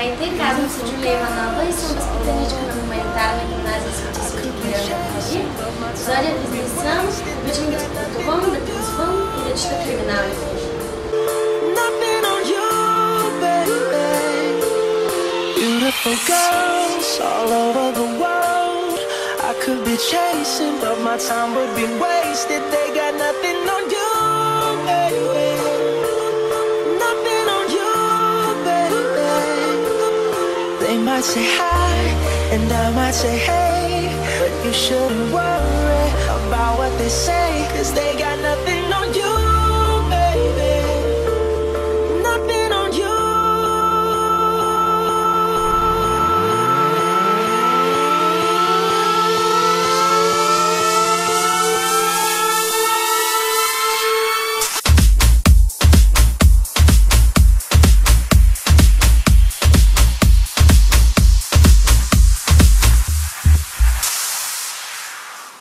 Двете казвам се Джулия Иванова и съм възпитаничка на хуманитарна гимназия Свети Свети Зория бизнес съм, обичам да спортувам, да танцувам и да чета криминални книжки. Beautiful girls all over the world. I could be chasing, but my time would be wasted. They might say hi, and I might say hey But you shouldn't worry about what they say Cause they got nothing on you